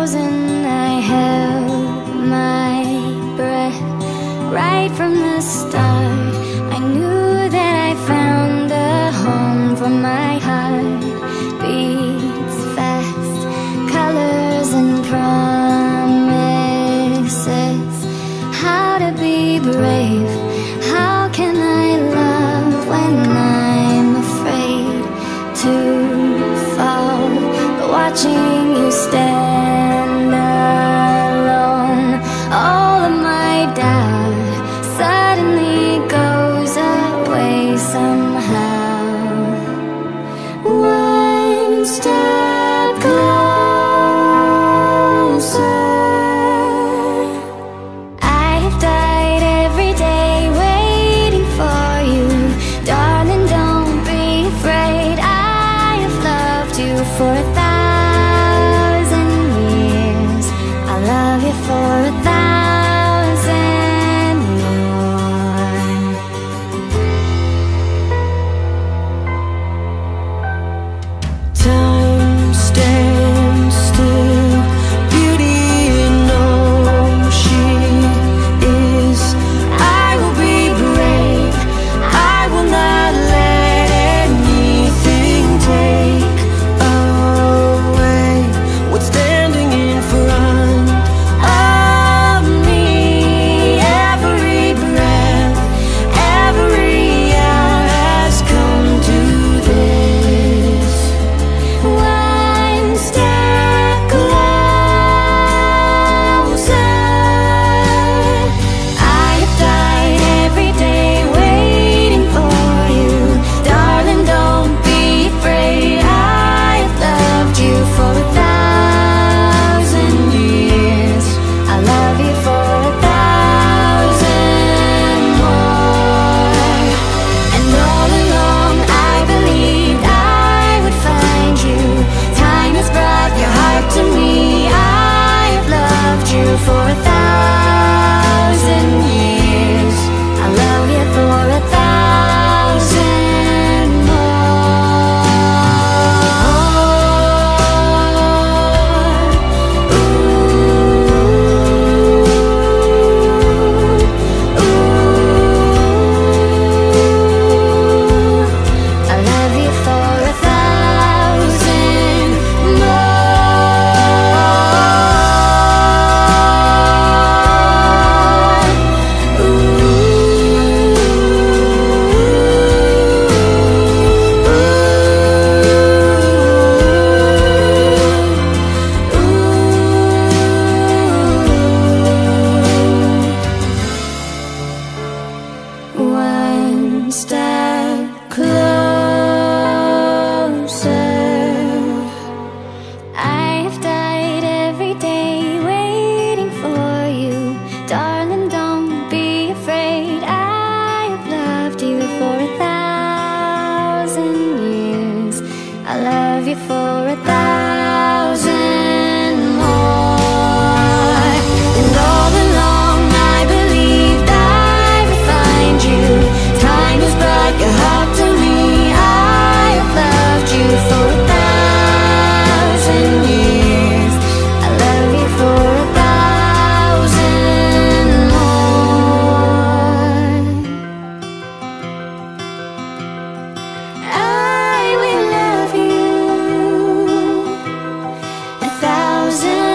thousand I held my breath right from the start. I knew for a step closer. I've died every day waiting for you. Darling, don't be afraid. I've loved you for a thousand years. I love you for a thousand thousand